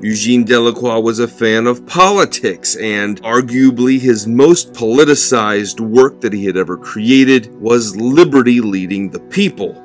Eugene Delacroix was a fan of politics, and arguably his most politicized work that he had ever created was Liberty Leading the People.